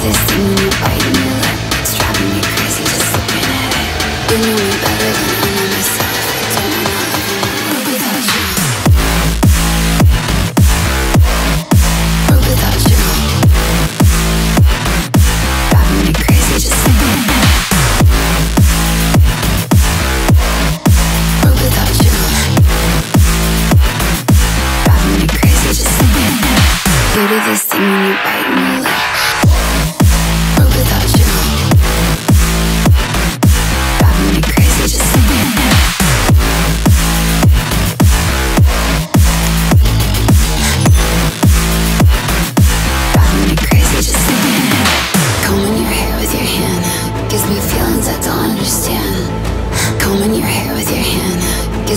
this thing when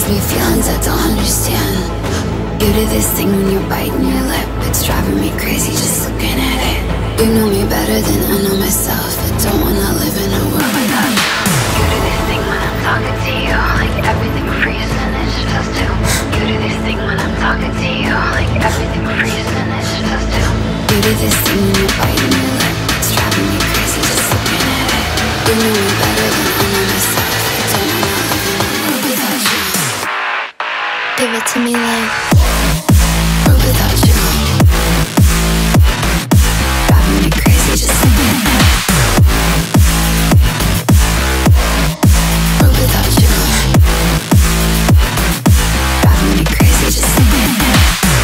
gives me feelings I don't understand. You do this thing when you're biting your lip. It's driving me crazy just looking at it. You know me better than I know myself. I don't wanna live in a world without you. You do this thing when I'm talking to you, like everything freezes and it's just two. You do this thing when I'm talking to you, like everything freezes and it's just two. You do this thing when you're biting your lip. Give it to me like without you. Driving me crazy just looking at it.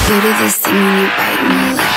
World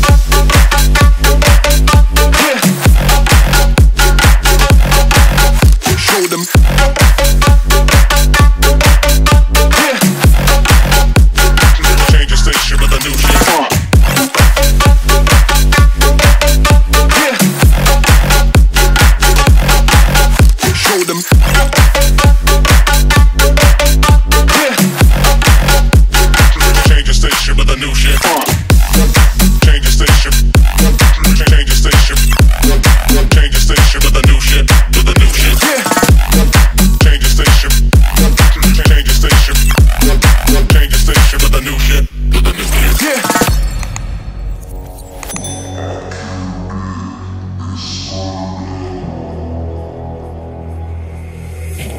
Show them.